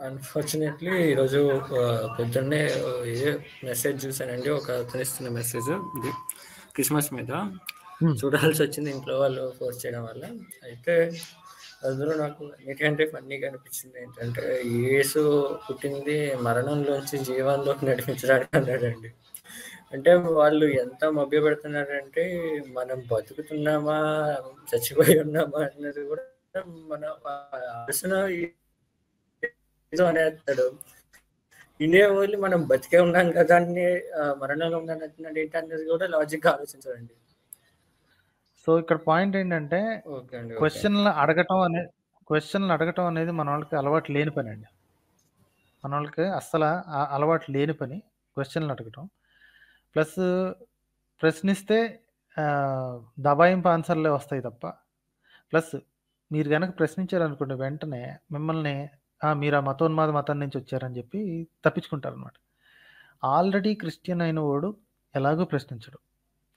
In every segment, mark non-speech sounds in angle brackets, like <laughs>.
Unfortunately ఈరోజు పొద్దున్నే ఏ message చూసానండి. ఒక అతను ఇస్తున్న మెసేజ్ ఇది క్రిస్మస్ మీద. హ్మ్. చూడాల్సొచ్చింది ఇంట్లో వాళ్ళు ఫోర్స్ చేయడం వల్ల. అయితే అందులో నాకు అన్నిటికంటే ఫన్నీగా అనిపించింది ఏంటంటే, యేసు పుట్టింది మరణంలోంచి జీవంలోకి నడిపించడానికి అన్నాడండి. అంటే వాళ్ళు ఎంత మభ్యపెడుతున్నారంటే, మనం బతుకుతున్నామా, చచ్చిపోయి ఉన్నామా అన్నది కూడా మన ఆలోచన ఏదో అనేస్తాడు. వినేవాళ్ళు మనం బతికే ఉన్నాం కదా! అని మరణంలో ఉన్నాను అంటున్నాడు ఏంటి అనేది కూడా లాజిక్‌గా ఆలోచించరండి. సో, ఇక్కడ పాయింట్ ఏంటంటే, అండి. క్వెషన్‌లు అడగటం అనే క్వెషన్‌లు అడగటం అనేది మనోళ్ళకి అలవాటు లేని పనండి. మనోళ్ళకి అస్సల ఆ అలవాటు లేని పని క్వెషన్‌లు అడగటం. ప్లస్ ప్రశ్నిస్తే దబాయింపు ఆన్సర్‌లే వస్తాయి తప్ప, ప్లస్ మీరు గనక ప్రశ్నించారనుకోండి వెంటనే మిమ్మల్ని ఆ! మీరు ఆ మతోన్మాద మతం నుంచి వచ్చారని చెప్పి తప్పించుకుంటారనమాట. ఆల్రెడీ క్రిస్టియన్ అయిన వాడు ఎలాగో ప్రశ్నించడు.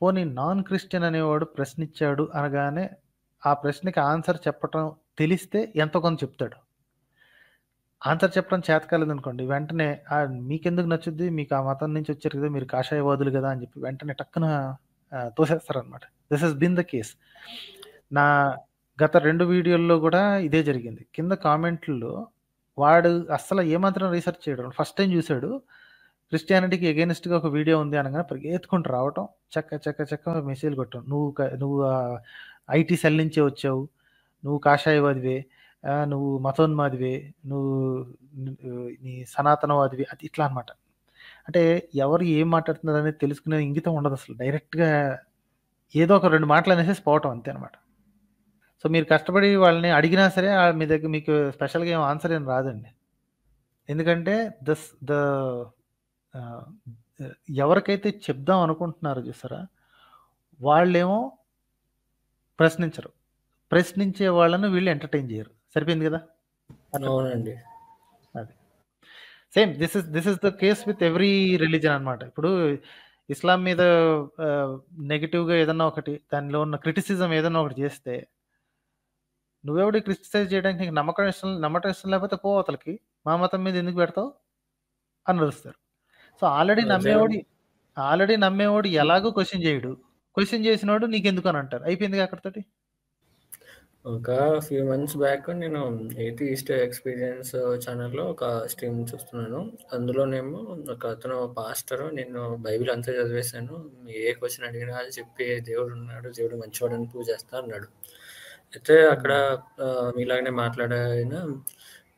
పోనీ నాన్ క్రిస్టియన్ అనేవాడు ప్రశ్నించాడు అనగానే, ఆ ప్రశ్నకి ఆన్సర్ చెప్పటం తెలిస్తే ఎంతో కొంత చెప్తాడు. ఆన్సర్ చెప్పడం చేత కాలేదనుకోండి, వెంటనే ఆహ్, మీకెందుకు నచ్చుద్ది? మీకు ఆ మతం నుంచి వచ్చారు కదా! మీరు కాషాయవాదులు కదా! అని చెప్పి వెంటనే టక్కున ఆహ్, తోసేస్తారనమాట. This has been the case. నా గత 2 వీడియోల్లో కూడా ఇదే జరిగింది. కింద కామెంట్‌ల్లో వాడు అస్సలు ఏమాత్రం రీసెర్చ్ చేయడం ఫస్ట్ టైం చూసాడు. క్రిస్టియానిటీకి ఎగైనిస్ట్‌గా ఒక వీడియో ఉంది అనగానే పరిగెత్తుకుంటూ రావటం, చక్క చక్క చక్క మెసేజ్ కొట్టడం. నువ్వు నువ్వు ఐటీ సెల్ నుంచే వచ్చావు. నువ్వు కాషాయవాదివే. నువ్వు మతోన్మాదివే. నువ్వు నీ సనాతనవాదివి అది ఇట్లా అనమాట. అంటే ఎవరు ఏం మాట్లాడుతున్నారు అనేది తెలుసుకునే ఇంగితం అసలు డైరెక్ట్‌గా ఏదో ఒక రెండు మాటలు అనేసి పోవటం అంతే అనమాట. సో, మీరు కష్టపడి వాళ్ళని అడిగినా సరే మీ దగ్గర మీకు స్పెషల్‌గా ఏం ఆన్సర్ ఏం రాదండి. ఎందుకంటే దస్ ద ఎవరికైతే చెప్దాం అనుకుంటున్నారో చూసారా? వాళ్ళేమో ప్రశ్నించరు. ప్రశ్నించే వాళ్ళని వీళ్ళు ఎంటర్‌టైన్ చేయరు. సరిపోయింది కదా! అవునండి. అది. Same this is this is the case with every religion అనమాట. ఇప్పుడు ఇస్లాం మీద నెగెటివ్‌గా ఏదన్నా ఒకటి దానిలో ఉన్న క్రిటిసిజం ఏదన్నా ఒకటి చేస్తే నువ్వెవడివి క్రిటిసైజ్ చేయడానికి నీకు నమ్మకం ఇష్టం నమ్మటం ఇష్టం లేకపోతే పో అవతలకి. మా మతం మీద ఎందుకు పెడతావు? అని అరుస్తారు. సో, ఆల్రెడీ నమ్మేవాడు ఆల్రెడీ నమ్మేవాడు ఎలాగో క్వెషన్ చేయడు. క్వెషన్ చేసినోడు నీకెందుకు అని అంటారు. అయిపోయిందిగా అక్కడితోటి. ఒక ఫ్యూ మంత్స్ బ్యాక్ నేను ఎథీస్ట్ ఎక్స్‌పీరియన్స్ ఛానెల్‌లో ఒక స్ట్రీమ్ చూస్తున్నాను. అందులోనేమో ఒక అతను పాస్టరు నేను బైబిల్ అంతా చదివేశాను. ఏ క్వెషన్ అడిగినా చెప్పే దేవుడున్నాడు. దేవుడు మంచివాడని ప్రూవ్ చేస్తా అన్నాడు. అయితే అక్కడ మీలాగానే మాట్లాడే ఆయన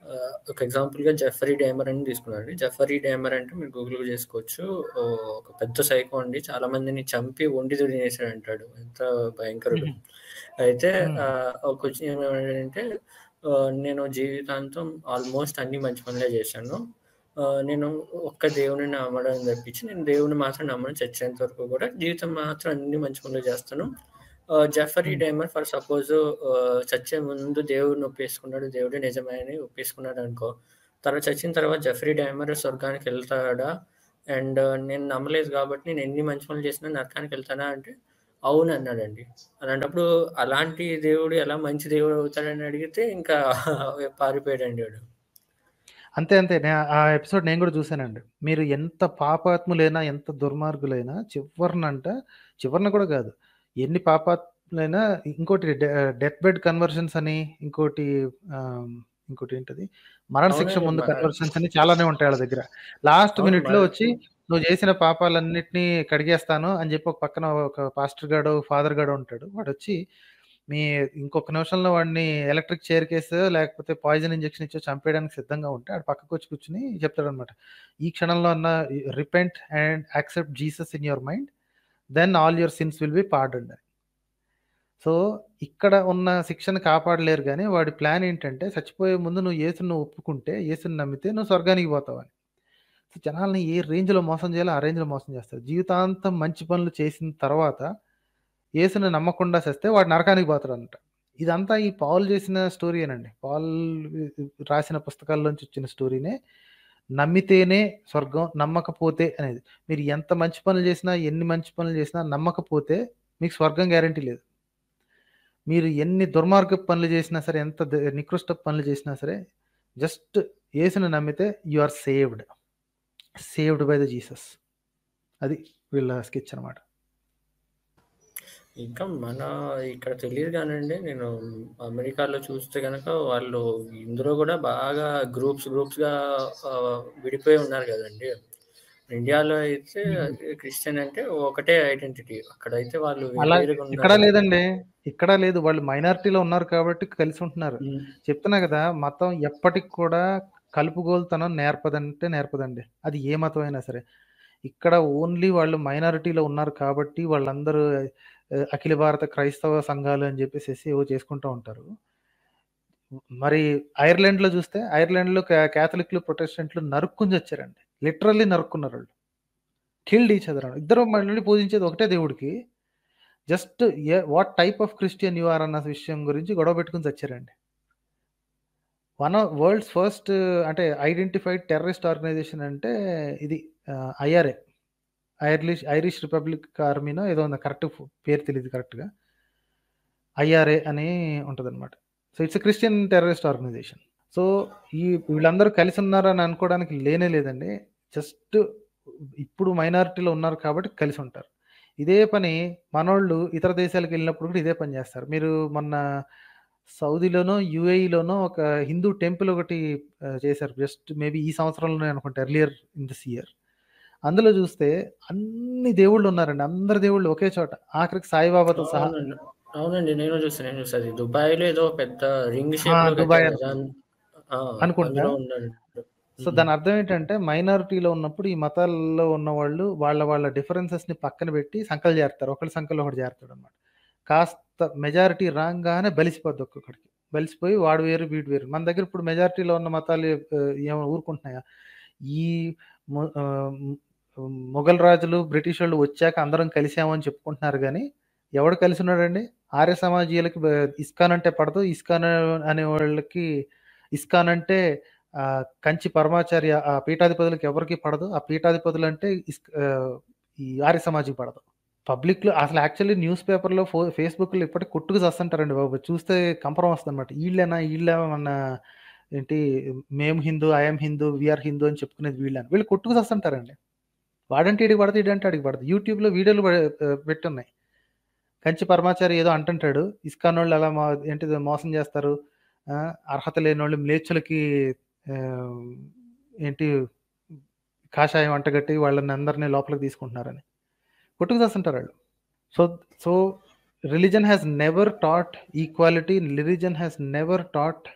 ఆహ్, ఒక ఎగ్జాంపుల్‌గా జెఫ్రీ డైమర్ అని తీసుకున్నాడండి. జెఫ్రీ డైమర్ అంటే మీరు గూగుల్‌లో చేసుకోవచ్చు. ఒక పెద్ద సైకో అండి. చాలా మందిని చంపి వండి తినేసాడంటాడు. ఎంత భయంకరుడు. అయితే ఒక ఆహ్, నేను జీవితాంతం ఆల్మోస్ట్ అన్ని మంచి పనులే చేశాను. నేను ఒక్క దేవుడిని నమ్మడం తప్పించి నేను దేవుడిని మాత్రం నమ్మను చచ్చేంత వరకు కూడా. జీవితం మాత్రం అన్ని మంచి పనులు చేస్తాను. జెఫ్రీ. డైమర్ ఫర్ సపోజ్ చచ్చే ముందు దేవుడిని ఒప్పేసుకున్నాడు. దేవుడే నిజమే అని ఒప్పేసుకున్నాడనుకో. తర్వాత చచ్చిన తర్వాత జెఫ్రీ డైమర్ స్వర్గానికెళ్తాడా? అండ్ నేను నమ్మలేదు కాబట్టి నేను ఎన్ని మంచి పనులు చేసినా నరకానికెళ్తానా అంటే అవును అన్నాడండి. అలాంటప్పుడు అలాంటి దేవుడు ఎలా మంచి దేవుడు అవుతాడని అడిగితే ఇంకా <laughs> పారిపోయాడండి వాడు. అంతే అంతే. ఆ ఎపిసోడ్ నేను కూడా చూసానండి. మీరు ఎంత పాపాత్ములైనా, ఎంత దుర్మార్గులైనా చివరనంట చివరన కూడా కాదు. ఎన్ని పాపాత్ములైనా ఇంకోటి డెత్ బెడ్ కన్వర్షన్స్ అని ఇంకోటి ఆహ్, ఇంకోటేంటది మరణశిక్ష అవునండి. ముందు కన్వర్షన్స్ అని చాలానే ఉంటాయి ఆళ్ళ దగ్గర. లాస్ట్. మినిట్‌లో మరి వచ్చి నువ్వు చేసిన పాపాలన్నిటిని కడిగేస్తాను అని చెప్పి ఒక పక్కన ఒక పాస్టర్ గాడో, ఫాదర్ గాడో ఉంటాడు. వాడొచ్చి మీ ఇంకొక నిమిషంలో వాడిని ఎలక్ట్రిక్ చైర్‌కేసో లేకపోతే పాయిజన్ ఇంజెక్షన్ ఇచ్చో చంపేయడానికి సిద్ధంగా ఉంటే ఆడు పక్కకొచ్చి కూర్చొని చెప్తాడనమాట. ఈ క్షణంలో అన్నా repent and accept Jesus in your mind. Then all your sins will be pardon అని. సో, ఇక్కడ ఉన్న శిక్షను కాపాడలేరు కానీ వాడి ప్లాన్ ఏంటంటే చచ్చిపోయే ముందు నువ్వు ఏసును ఒప్పుకుంటే, యేసుని నమ్మితే నువ్వు స్వర్గానికి పోతావని. సో, జనాల్ని ఏ రేంజ్‌లో మోసం చేయాలో ఆ రేంజ్‌లో మోసం చేస్తారు. జీవితాంతం మంచి పనులు చేసిన తర్వాత యేసుని నమ్మకుండా చేస్తే వాడు నరకానికి పోతాడంట. ఇదంతా ఈ పాల్ చేసిన స్టోరీనండి పాల్ రాసిన పుస్తకాల్లోంచి వచ్చిన స్టోరీనే. నమ్మితేనే స్వర్గం, నమ్మకపోతే అనేది. మీరు ఎంత మంచి పనులు చేసినా, ఎన్ని మంచి పనులు చేసినా నమ్మకపోతే మీకు స్వర్గం గ్యారంటీ లేదు. మీరు ఎన్ని దుర్మార్గపు పనులు చేసినా సరే, ఎంత ద పనులు చేసినా సరే, జస్ట్ వేసిన నమ్మితే you are saved saved by the Jesus అది వీళ్ళ స్కెచ్ అనమాట ఇంకా మన ఇక్కడ తెలియదు కానండి నేను అమెరికాలో చూస్తే కనుక వాళ్ళు ఇందులో కూడా బాగా గ్రూప్స్ గ్రూప్స్గా విడిపోయి ఉన్నారు కదండి. ఇండియాలో అయితే క్రిస్టియన్ అంటే ఒకటే ఐడెంటిటీ అక్కడైతే వాళ్ళు ఇక్కడ లేదండి. ఇక్కడ లేదు. వాళ్ళు మైనారిటీలో ఉన్నారు కాబట్టి కలిసి ఉంటున్నారు. చెప్తున్నా కదా మతం ఎప్పటికి కూడా కలుపుగోలుతనం నేర్పదంటే నేర్పదండి. అది ఏ మతం అయినా సరే. ఇక్కడ ఓన్లీ వాళ్ళు మైనారిటీలో ఉన్నారు కాబట్టి వాళ్ళందరూ అఖిల భారత క్రైస్తవ సంఘాలు అని చెప్పేసి ఏవో చేసుకుంటూ ఉంటారు. మరి ఐర్లాండ్లో చూస్తే ఐర్లాండ్లో క్యాథలిక్లు ప్రొటెస్టెంట్లు నరుక్కుని వచ్చారండి లిటరల్లీ నరుక్కున్నారు వాళ్ళు. కిల్డ్ ఈచ్ అదర్ ఇద్దరు మళ్ళీ పూజించేది ఒకటే దేవుడికి. Just a what type of Christian you are అన్న విషయం గురించి గొడవ పెట్టుకుని చచ్చారండి. వన్ ఆఫ్ వరల్డ్స్ ఫస్ట్ అంటే ఐడెంటిఫైడ్ టెర్రరిస్ట్ ఆర్గనైజేషన్ అంటే ఇది ఐఆర్ఏ ఐర్లిష్ ఐరిష్ రిపబ్లిక్ ఆర్మీనో ఏదో ఉంది. కరెక్ట్ పేరు తెలియదు కరెక్ట్గా. ఐఆర్ఏ అని ఉంటుంది అనమాట so it's Christian terrorist organisation. So ఈ వీళ్ళందరూ కలిసి ఉన్నారని అనుకోవడానికి లేనే లేదండి. జస్ట్ ఇప్పుడు మైనారిటీలో ఉన్నారు కాబట్టి కలిసి ఉంటారు. ఇదే పని మనోళ్ళు ఇతర దేశాలకు వెళ్ళినప్పుడు కూడా ఇదే పని చేస్తారు. మీరు మొన్న సౌదీలోనో యుఏఈలోనో ఒక హిందూ టెంపుల్ ఒకటి చేశారు. జస్ట్ మేబీ ఈ సంవత్సరంలోనే అనుకుంటా ఎర్లియర్ ఇన్ దిస్ ఇయర్. అందులో చూస్తే అన్ని దేవుళ్ళు ఉన్నారండి. అందరి దేవుళ్ళు ఒకే చోట. ఆఖరికి సాయిబాబాతో సహా. అవునండి. నేను చూస్తాను నేను చూస్తాను దుబాయ్లో ఏదో పెద్ద రింగ్లో దుబాయ్ అనుకుంటా. సో దాని అర్థం ఏంటంటే మైనారిటీలో ఉన్నప్పుడు ఈ మతాల్లో ఉన్న వాళ్ళు వాళ్ళ వాళ్ళ డిఫరెన్సెస్ని పక్కన పెట్టి సంకలు చేస్తారు ఒకరి సంకల్లో ఒకటి చేస్తాడు అనమాట కాస్త మెజారిటీ రాగానే బలిసిపోద్ది ఒక్కొక్కడికి. బలిసిపోయి వాడు వేరు వీడు వేరు. మన దగ్గర ఇప్పుడు మెజారిటీలో ఉన్న మతాలు ఆ, ఏమో ఊరుకుంటున్నాయా? ఈ మొఘల్ రాజులు బ్రిటిష్ వాళ్ళు వచ్చాక అందరం కలిసామని చెప్పుకుంటున్నారు కానీ ఎవడు కలిసి ఉన్నాడండి ఆర్య సమాజీయులకి ఇస్కాన్ అంటే పడదు. ఇస్కాన్ అనే వాళ్ళకి ఇస్కాన్ అంటే కంచి పరమాచార్య ఆ పీఠాధిపతులకు ఎవరికి పడదు. ఆ పీఠాధిపతులు అంటే ఇస్- ఈ ఆర్య సమాజ్కి పడదు. పబ్లిక్లో అసలు యాక్చువల్లీ న్యూస్ పేపర్లో ఫో ఫేస్బుక్లో ఇప్పటికి కొట్టుకు చేస్తుంటారండి బాబు. చూస్తే కంపరం వస్తుంది అనమాట వీళ్ళేనా మన ఏంటి మేము Hindu I am Hindu we are Hindu అని చెప్పుకునేది వీళ్ళని? వీళ్ళు కొట్టుకు చేస్తుంటారండి. వాడంటే ఇడికి పడదు ఇడంటే అడిగి పడదు. యూట్యూబ్లో వీడియోలు పెట్టున్నాయి. కంచి పరమాచారి ఏదో అంటుంటాడు ఇస్కాన్ వాళ్ళు అలా మా ఏంటిది మోసం చేస్తారు అర్హత లేని వాళ్ళు మ్లేచ్చులకి ఏంటి కాషాయం అంటగట్టి వాళ్ళని అందరినీ లోపలికి తీసుకుంటున్నారని. కొట్టుకు చేస్తుంటారు వాళ్ళు. So so religion has never taught equality religion has never taught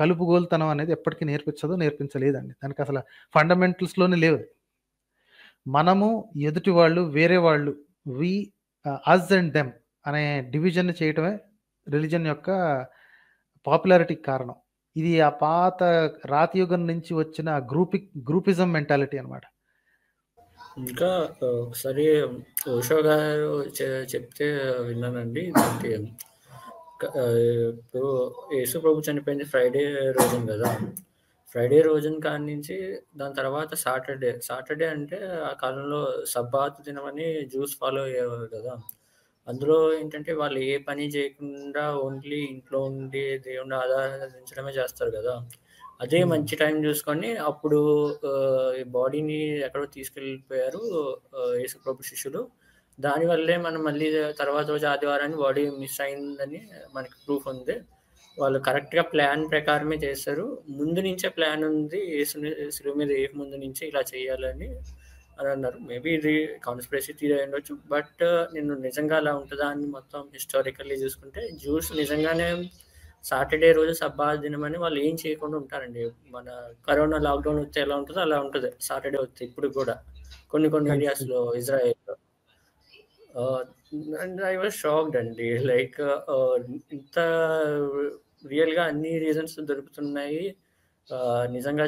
కలుపుగోలుతనం అనేది ఎప్పటికీ నేర్పించదు నేర్పించలేదండి. దానికి అసలు ఫండమెంటల్స్లోనే లేవు. మనము ఎదుటి వాళ్ళు వేరే వాళ్ళు వి అజ్ అండ్ దెమ్ అనే డివిజన్ చేయటమే రిలీజన్ యొక్క పాపులారిటీకి కారణం. ఇది ఆ పాత రాతియుగం నుంచి వచ్చిన గ్రూపిక్ గ్రూపిజం మెంటాలిటీ అనమాట ఇంకా uh, ఒకసారి uh, ఓషో గారు చె- చెప్తే విన్నానండి. Uh, ఇప్పుడు యేసు ప్రభు చనిపోయింది ఫ్రైడే రోజు కదా. ఫ్రైడే రోజున కాడి నుంచి దాని తర్వాత సాటర్డే. సాటర్డే అంటే ఆ కాలంలో సబ్బాత్ దినమని జ్యూస్ ఫాలో అయ్యేవారు కదా. అందులో ఏంటంటే వాళ్ళు ఏ పని చేయకుండా ఓన్లీ ఇంట్లో ఉండి దేవుణ్ణి ఆరాధించడమే చేస్తారు కదా. అదే. మంచి టైం చూసుకొని అప్పుడు బాడీని ఎక్కడో తీసుకెళ్ళిపోయారు యేసుప్రభు శిష్యులు. దానివల్లే మనం మళ్ళీ తర్వాత రోజు ఆదివారాన్ని బాడీ మిస్ అయిందని మనకి ప్రూఫ్ ఉంది. వాళ్ళు కరెక్ట్గా ప్లాన్ ప్రకారమే చేస్తారు. ముందు నుంచే ప్లాన్ ఉంది. యేసుని శిలువ మీద ఏ ముందు నుంచే ఇలా చేయాలని అని అన్నారు. మేబీ ఇది కాన్స్పిరసీ థియరీ అయి ఉండొచ్చు. బట్ నేను నిజంగా అలా ఉంటుందా అని మొత్తం హిస్టారికల్లీ చూసుకుంటే జ్యూస్ నిజంగానే సాటర్డే రోజు సబ్బా దినమని వాళ్ళు ఏం చేయకుండా ఉంటారండి. మన కరోనా లాక్డౌన్ వస్తే ఎలా ఉంటుందో అలా ఉంటుంది. సాటర్డే వస్తే ఇప్పుడు కూడా. కొన్ని కొన్ని. ఏరియాస్లో ఇజ్రాయెల్లో. అండ్ ఐ వాజ్ షాక్డ్ అండి. లైక్ ఇంత రియల్గా అన్ని రీజన్స్ దొరుకుతున్నాయి. నిజంగా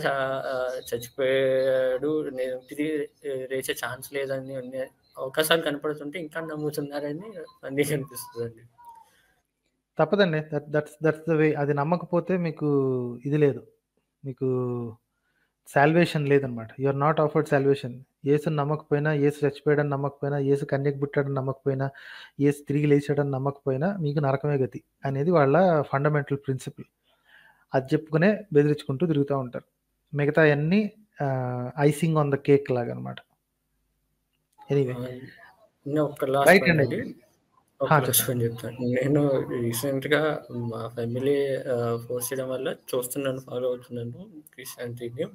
చచ్చిపోయాడు. నేను తిరిగి రేచే ఛాన్స్ లేదని అన్ని అవకాశాలు కనపడుతుంటే ఇంకా నమ్ముతున్నారని అన్నీ కనిపిస్తుందండి. తప్పదండి. That that's that's the way అది నమ్మకపోతే మీకు ఇది లేదు. మీకు సాల్వేషన్ లేదనమాట you are not offered salvation ఏసు నమ్మకపోయినా ఏసు చచ్చిపోయాడని నమ్మకపోయినా ఏసు కన్యకు పుట్టాడని నమ్మకపోయినా ఏసు తిరిగి లేచాడని నమ్మకపోయినా మీకు నరకమే గతి అనేది వాళ్ళ ఫండమెంటల్ ప్రిన్సిపల్ అది చెప్పుకునే బెదిరించుకుంటూ తిరుగుతూ ఉంటారు మిగతాయన్నీ ఆహ్, icing on the cake. Anyway. ఆ! నేను రైట్ అండి. చెప్తాను. రీసెంట్‌గా మా ఫ్యామిలీ ఫోర్స్ చేయడం వల్ల చూస్తున్నాను, ఫాలో అవుతున్నాను క్రిస్టియానిటీని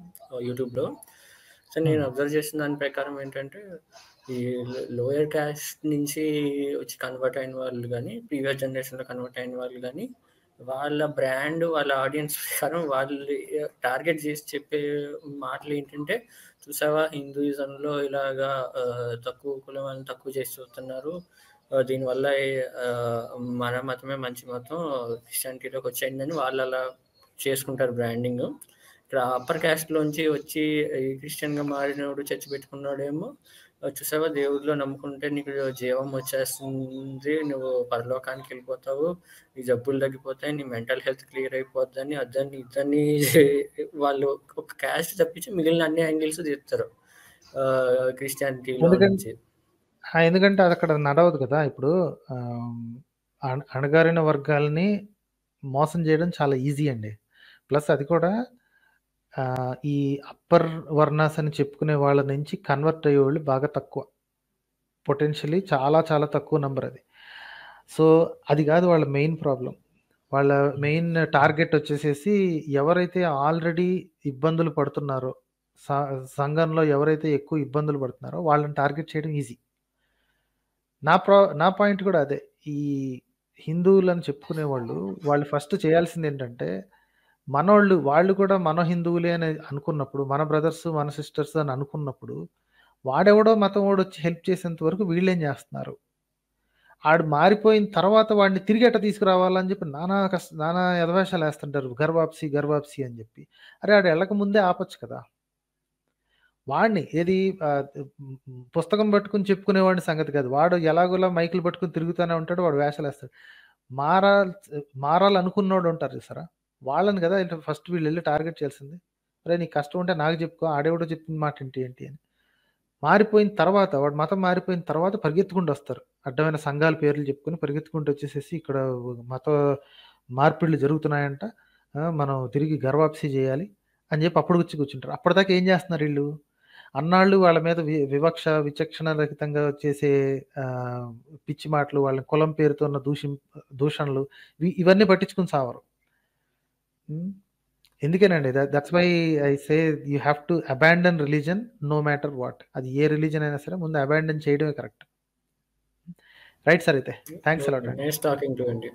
యూట్యూబ్‌లో. సో, నేను. అబ్జర్వ్ చేసిన దాని ప్రకారం ఏంటంటే, ఈ లోయర్ కాస్ట్ నుంచి వచ్చి కన్వర్ట్ అయిన వాళ్ళు గానీ, ప్రీవియస్ జనరేషన్‌లో కన్వర్ట్ అయిన వాళ్ళు గానీ, వాళ్ళ బ్రాండ్, వాళ్ళ ఆడియన్స్ ప్రకారం వాళ్ళు టార్గెట్ చేసి చెప్పే మాటలేంటంటే, చూసావా హిందూయిజంలో ఇలాగా తక్కువ కులం వాళ్ళని తక్కువ చేసి చూస్తున్నారు. దీనివల్ల మన మతమే మంచి మతం క్రిస్టియానిటీలోకి వచ్చేయండని వాళ్ళలా చేసుకుంటారు బ్రాండింగు. ఇక్కడ అప్పర్ కాస్ట్‌లోంచి వచ్చి ఈ క్రిస్టియన్‌గా మారినోడు చర్చ్ పెట్టుకున్నోడేమో చూసావా దేవుడిలో నమ్ముకుంటే నీకు జీవం వచ్చేస్తుంది. నువ్వు పరలోకానికెళ్ళిపోతావు. నీ జబ్బులు తగ్గిపోతాయి. నీ మెంటల్ హెల్త్ క్లియర్ అయిపోద్దని అదని ఇదని వాళ్ళు ఒక కాస్ట్ తప్పించి మిగిలిన అన్ని యాంగిల్స్ తీస్తారు. ఆహ్, క్రిస్టియానిటీలో ఎందుకంటే! ఎందుకంటే అదక్కడ నడవదు కదా! ఇప్పుడు అణగారిన వర్గాలని మోసం చేయడం చాలా ఈజీ అండి. ప్లస్ అది కూడా ఆహ్, ఈ అప్పర్ వర్ణాస్ అని చెప్పుకునే వాళ్ళ నుంచి కన్వర్ట్ అయ్యేవాళ్ళు బాగా తక్కువ. పొటెన్షియల్లీ చాలా చాలా తక్కువ నెంబర్ అది. సో, అది కాదు వాళ్ళ మెయిన్ ప్రాబ్లమ్. వాళ్ళ మెయిన్ టార్గెట్ వచ్చేసేసి ఎవరైతే ఆల్రెడీ ఇబ్బందులు పడుతున్నారో, స సంఘంలో ఎవరైతే ఎక్కువ ఇబ్బందులు పడుతున్నారో వాళ్ళని టార్గెట్ చేయడం ఈజీ. నా ప్రా నా పాయింట్ కూడా అదే. ఈ హిందువులని చెప్పుకునేవాళ్ళు, వాళ్ళు ఫస్ట్ చేయాల్సిందేంటంటే, మనోళ్ళు వాళ్ళు కూడా మన హిందువులే అని అనుకున్నప్పుడు, మన బ్రదర్స్, మన సిస్టర్స్ అని అనుకున్నప్పుడు, వాడెవడో మతం వాడు వచ్చి హెల్ప్ చేసేంత వరకు వీళ్ళేం చేస్తున్నారు? ఆడు మారిపోయిన తర్వాత వాడిని తిరిగి ఎట్ట తీసుకురావాలని చెప్పి నానా కష్ట నానా ఎదవేషాలేస్తుంటారు. గర్వాప్సి, గర్వాప్సి అని చెప్పి. అరే! ఆడు వెళ్ళక ముందే ఆపచ్చు కదా! వాడిని ఏది పుస్తకం పట్టుకుని చెప్పుకునేవాడిని సంగతి కాదు. వాడు ఎలాగోలా మైకులు పట్టుకుని తిరుగుతూనే ఉంటాడు. వాడు వేషాలు వేస్తాడు మారాల్ మారాలనుకున్నోడు ఉంటారు చూసారా? వాళ్ళని కదా ఫస్ట్ వీళ్ళు వెళ్ళి టార్గెట్ చేయాల్సింది. అరే నీకు కష్టం ఉంటే నాకు చెప్పుకో. ఆడెవడో చెప్పిన మాట ఏంటి ఏంటి" అని. మారిపోయిన తర్వాత వాడు మతం మారిపోయిన తర్వాత పరిగెత్తుకుంటూ వస్తారు. అడ్డమైన సంఘాల పేర్లు చెప్పుకొని పరిగెత్తుకుంటూ వచ్చేసేసి ఇక్కడ మత మార్పిడులు జరుగుతున్నాయంట. మనం తిరిగి గర్వాప్సి చేయాలి అని చెప్పి అప్పుడు వచ్చి కూర్చుంటారు. అప్పటిదాకా ఏం చేస్తున్నారు వీళ్ళు అన్నాళ్ళు వాళ్ళ మీద వి వివక్ష, విచక్షణ రహితంగా చేసే పిచ్చి మాటలు, వాళ్ళ కులం పేరుతో ఉన్న దూషిం దూషణలు ఇవి ఇవన్నీ పట్టించుకొని సావరు. హ్మ్. ఎందుకేనండి the that's why I say you have to abandon religion no matter what. అది ఏ రిలిజియన్ అయినా సరే ముందు అబాండన్ చేయడమే కరెక్ట్. రైట్ సార్ అయితే. థాంక్స్ ఎ లాట్ అండి. నైస్ టాకింగ్ టు అండి.